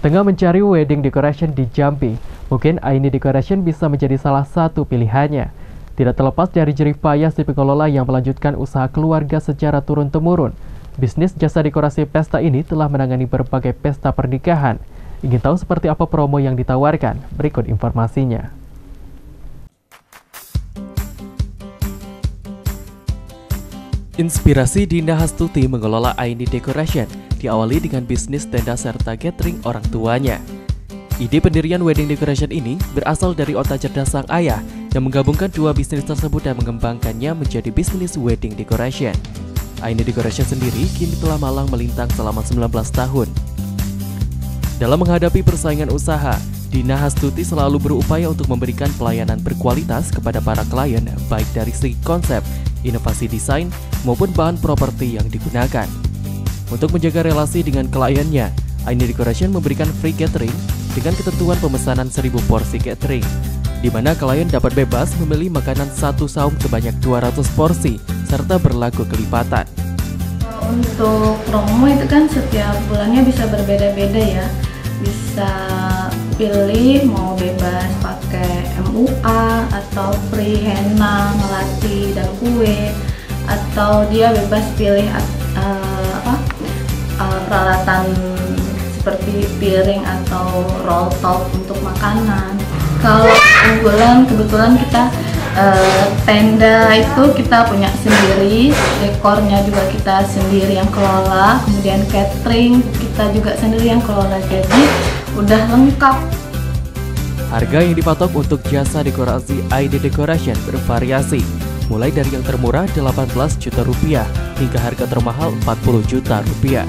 Tengah mencari wedding decoration di Jambi, mungkin Aini Decoration bisa menjadi salah satu pilihannya. Tidak terlepas dari jerih payah si pengelola yang melanjutkan usaha keluarga secara turun-temurun, bisnis jasa dekorasi pesta ini telah menangani berbagai pesta pernikahan. Ingin tahu seperti apa promo yang ditawarkan? Berikut informasinya. Inspirasi Dinda Hastuti mengelola Aini Decoration diawali dengan bisnis tenda serta catering orang tuanya. Ide pendirian wedding decoration ini berasal dari otak cerdas sang ayah yang menggabungkan dua bisnis tersebut dan mengembangkannya menjadi bisnis wedding decoration. Aini Decoration sendiri kini telah malang melintang selama 19 tahun. Dalam menghadapi persaingan usaha, Dina Hastuti selalu berupaya untuk memberikan pelayanan berkualitas kepada para klien baik dari segi konsep, inovasi desain, maupun bahan properti yang digunakan. Untuk menjaga relasi dengan kliennya, Aini Decoration memberikan free catering dengan ketentuan pemesanan 1000 porsi catering, di mana klien dapat bebas memilih makanan satu saung sebanyak 200 porsi, serta berlaku kelipatan. Untuk promo itu kan setiap bulannya bisa berbeda-beda ya, bisa pilih mau bebas pakai MUA atau free henna, melati, kue, atau dia bebas pilih uh, apa uh, peralatan seperti piring atau roll top untuk makanan. Kalau unggulan kebetulan kita uh, tenda itu kita punya sendiri, dekornya juga kita sendiri yang kelola, kemudian catering kita juga sendiri yang kelola. Jadi udah lengkap. Harga yang dipatok untuk jasa dekorasi ID Decoration bervariasi, mulai dari yang termurah 18 juta rupiah hingga harga termahal 40 juta rupiah.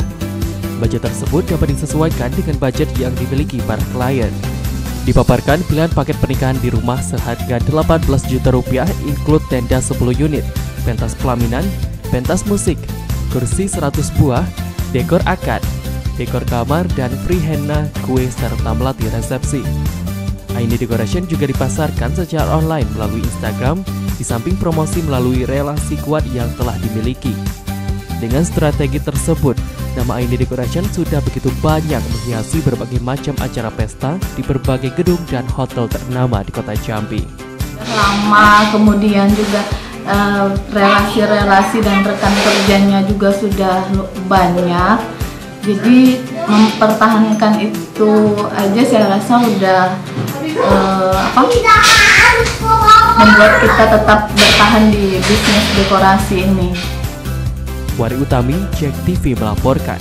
Budget tersebut dapat disesuaikan dengan budget yang dimiliki para klien. Dipaparkan pilihan paket pernikahan di rumah seharga 18 juta rupiah include tenda 10 unit, pentas pelaminan, pentas musik, kursi 100 buah, dekor akad, dekor kamar, dan free henna, kue, serta melati resepsi. Aini Decoration juga dipasarkan secara online melalui Instagram, di samping promosi melalui relasi kuat yang telah dimiliki. Dengan strategi tersebut, nama Aini Decoration sudah begitu banyak menghiasi berbagai macam acara pesta di berbagai gedung dan hotel ternama di kota Jambi. Lama, kemudian juga relasi-relasi uh, dan rekan kerjanya juga sudah banyak. Jadi mempertahankan itu aja saya rasa udah uh, apa membuat kita tetap bertahan di bisnis dekorasi ini. Wari Utami, Jack TV melaporkan.